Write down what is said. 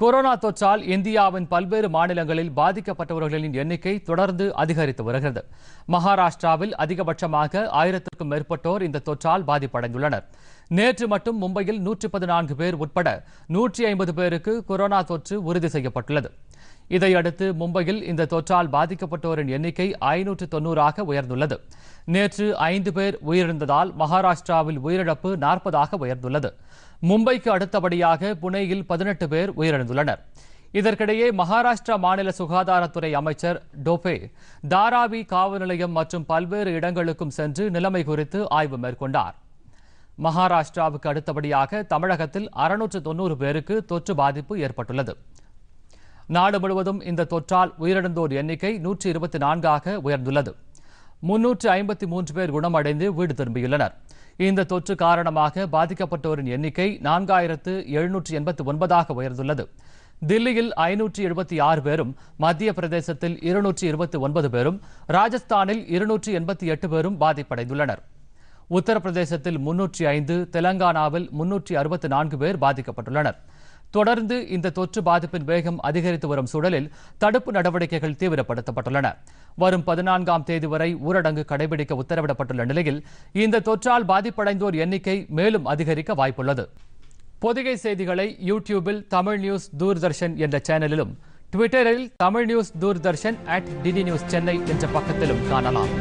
Corona தொற்றால் இந்தியாவின் பல்வேறு மாநிலங்களில் பாதிக்கப்பட்டவர்களின் எண்ணிக்கை தொடர்ந்து அதிகரித்து வருகிறது. மகாராஷ்டிராவில் அதிகபட்சமாக ஆயிரத்திற்கும் மேற்பட்டோர் இந்த தொற்றால் பாதிப்படைந்துள்ளனர். நேற்று மட்டும் மும்பையில் நூற்றி பதினான்கு பேர் உட்பட நூற்றி ஐம்பது பேருக்கு கொரோனா தொற்று உறுதி செய்யப்பட்டுள்ளது. இதையடுத்து மும்பையில் இந்த தொற்றால் பாதிக்கப்பட்டோரின் எண்ணிக்கை ஐநூற்று தொன்னூறாக உயர்ந்துள்ளது. நேற்று ஐந்து பேர் உயிரிழந்ததால் மகாராஷ்டிராவில் உயிரிழப்பு நாற்பதாக உயர்ந்துள்ளது. மும்பைக்கு அடுத்தபடியாக புனேயில் பதினெட்டு பேர் உயிரிழந்துள்ளனர். இதற்கிடையே மகாராஷ்டிரா மாநில சுகாதாரத்துறை அமைச்சர் டோபே தாராவி காவல் நிலையம் மற்றும் பல்வேறு இடங்களுக்கும் சென்று நிலைமை குறித்து ஆய்வு மேற்கொண்டார். மகாராஷ்டிராவுக்கு அடுத்தபடியாக தமிழகத்தில் அறுநூற்று தொன்னூறு பேருக்கு தொற்று பாதிப்பு ஏற்பட்டுள்ளது. நாடு முழுவதும் இந்த தொற்றால் உயிரிழந்தோர் எண்ணிக்கை நூற்றி இருபத்தி நான்காக உயர்ந்துள்ளது. முன்னூற்று ஐம்பத்தி மூன்று பேர் குணமடைந்து வீடு திரும்பியுள்ளனர். இந்த தொற்று காரணமாக பாதிக்கப்பட்டோரின் எண்ணிக்கை நான்காயிரத்து எழுநூற்று எண்பத்தி ஒன்பதாக உயர்ந்துள்ளது. தில்லியில் ஐநூற்றி எழுபத்தி ஆறு பேரும் மத்திய பிரதேசத்தில் இருநூற்றி இருபத்தி ஒன்பது பேரும் ராஜஸ்தானில் இருநூற்றி எண்பத்தி எட்டு பேரும் பாதிப்படைந்துள்ளனர். உத்தரப்பிரதேசத்தில் முன்னூற்றி ஐந்து தெலங்கானாவில் முன்னூற்றி அறுபத்தி நான்கு பேர் பாதிக்கப்பட்டுள்ளனர். தொடர்ந்து இந்த தொற்று பாதிப்பின் வேகம் அதிகரித்து வரும் சூழலில் தடுப்பு நடவடிக்கைகள் தீவிரப்படுத்தப்பட்டுள்ளன. வரும் பதினான்காம் தேதி வரை ஊரடங்கு கடைபிடிக்க உத்தரவிடப்பட்டுள்ள நிலையில் இந்த தொற்றால் பாதிப்படைந்தோர் எண்ணிக்கை மேலும் அதிகரிக்க வாய்ப்புள்ளது. பொதிகை செய்திகளை யூடியூபில் தமிழ் நியூஸ் தூர்தர்ஷன் என்ற சேனலிலும் ட்விட்டரில் Tamil news Doordarshan at DD news Chennai என்ற பக்கத்திலும் காணலாம்.